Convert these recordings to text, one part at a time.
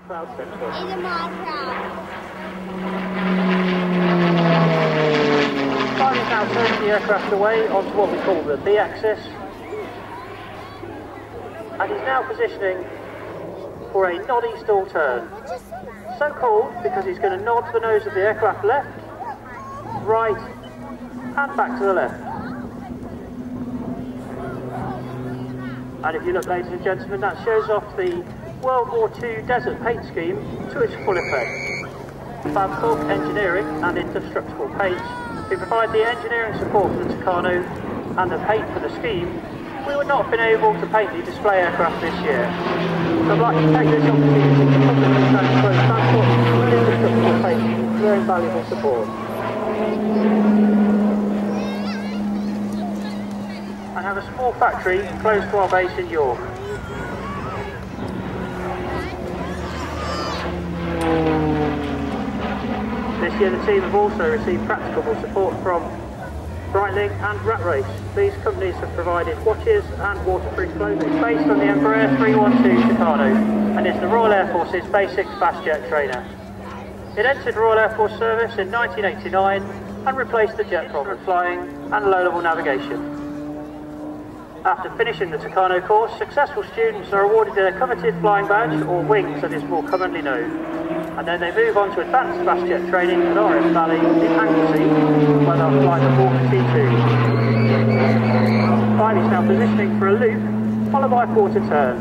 He's a crowd. Now the aircraft away onto what we call the B-axis. And he's now positioning for a nod-eastall turn. So called because he's going to nod the nose of the aircraft left, right, and back to the left. And if you look, ladies and gentlemen, that shows off the World War II desert paint scheme to its full effect. Babcock Engineering and Indestructible Paints, who provide the engineering support for the Tucano and the paint for the scheme, we would not have been able to paint the display aircraft this year. So I'd like to take this opportunity to compliment both Babcock and Indestructible Paints for their invaluable support. I have a small factory close to our base in York. Year the team have also received practical support from Breitling and Rat Race. These companies have provided watches and waterproof clothing. Based on the Embraer 312 Tucano and is the Royal Air Force's basic fast jet trainer. It entered Royal Air Force service in 1989 and replaced the Jet Provost flying and low-level navigation. After finishing the Tucano course, successful students are awarded their coveted flying badge, or wings as it's more commonly known. And then they move on to advanced fast jet training at RAF Valley in Anglesey, where they'll fly the Hawk T2. Five is now positioning for a loop, followed by a quarter turn.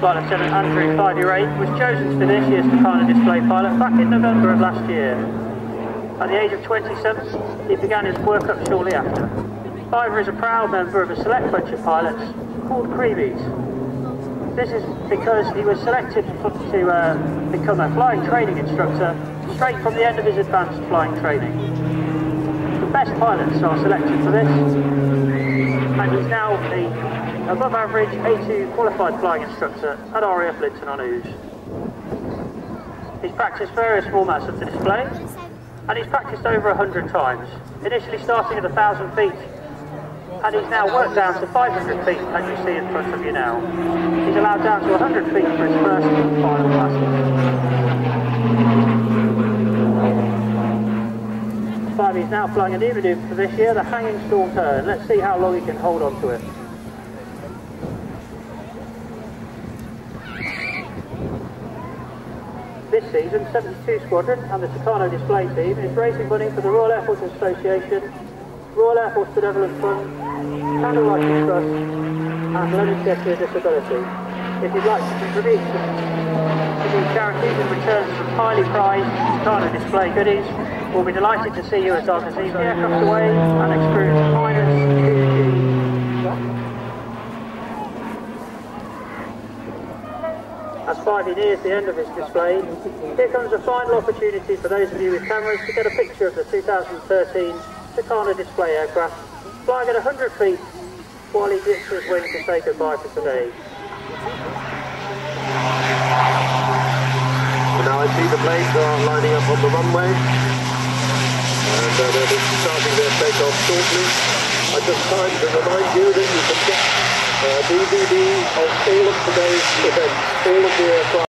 Flight Lieutenant Andrew Five-Year-Eight was chosen be this year's Tucano display pilot back in November of last year. At the age of 27, he began his work-up shortly after. Fiver is a proud member of a select bunch of pilots called Creamies. This is because he was selected to uh, become a flying training instructor straight from the end of his advanced flying training. The best pilots are selected for this, and he's now the above average A2 qualified flying instructor at RAF Linton on Ouse. He's practiced various formats of the display, and he's practiced over 100 times, initially starting at 1,000 feet, and he's now worked down to 500 feet, as you see in front of you now. He's allowed down to 100 feet for his first and final passage. Five, he's now flying a new maneuver for this year, the hanging stall turn. Let's see how long he can hold on to it. This season, 72 Squadron and the Tucano display team is raising money for the Royal Air Force Association, Royal Air Force Benevolent Fund, Candlelight Trust and Leonard Cheshire Disability. If you'd like to contribute to, to these charities in return for highly prized Tucano display goodies, we'll be delighted to see you at our gazebo aircraft away and experience the finest 2G As Spivey nears the end of his display, here comes a final opportunity for those of you with cameras to get a picture of the 2013 Tucano display aircraft flying at 100 feet while he dips his wing to say goodbye for today. Now I see the planes are lining up on the runway and uh, they'll be starting their takeoff shortly. I just time to remind you that you can get uh, DVD of all of today's events, all of the aircraft.